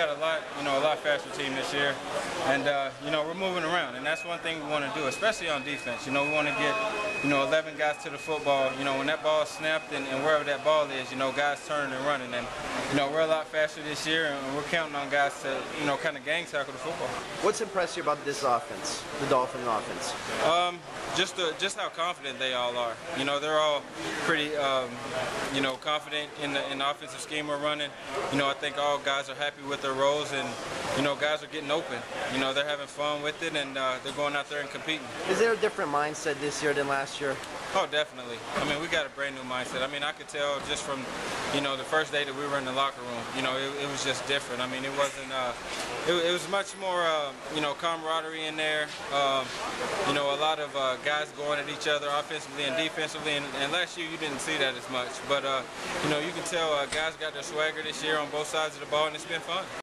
got a lot, you know, a lot faster team this year, and uh, you know, we're moving around, and that's one thing we want to do, especially on defense. You know, we want to get, you know, 11 guys to the football. You know, when that ball snapped and, and wherever that ball is, you know, guys turning and running, and you know, we're a lot faster this year, and we're counting on guys to, you know, kind of gang tackle the football. What's impressed you about this offense, the Dolphin offense? Um, just the, just how confident they all are. You know, they're all pretty, um, you know, confident in the, in the offensive scheme we're running. You know, I think all guys are happy with their roles, and you know, guys are getting open. You know, they're having fun with it, and uh, they're going out there and competing. Is there a different mindset this year than last year? Oh, definitely. I mean, we got new mindset. I mean, I could tell just from, you know, the first day that we were in the locker room. You know, it, it was just different. I mean, it wasn't. Uh, it, it was much more, uh, you know, camaraderie in there. Um, you know, a lot of uh, guys going at each other offensively and defensively. And, and, last year you didn't see that as much. But uh, you know, you can tell uh, guys got their swagger this year on both sides of the ball, and it's been fun.